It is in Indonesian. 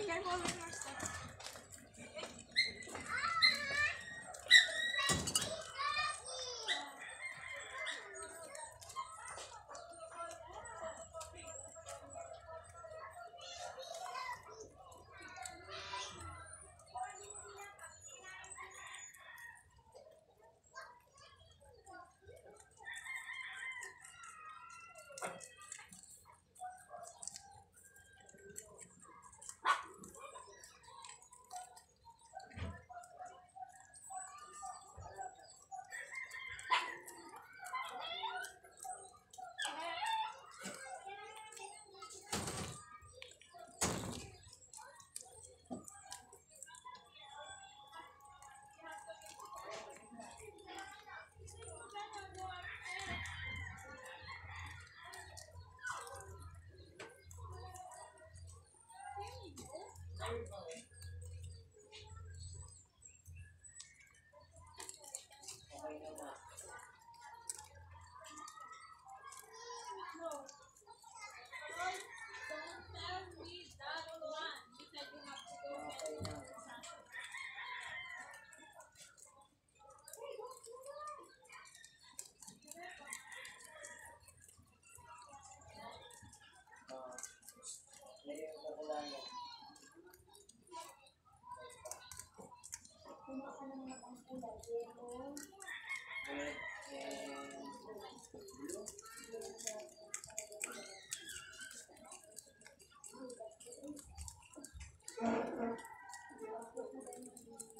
đi chán con lên puno ka ng. Thank you.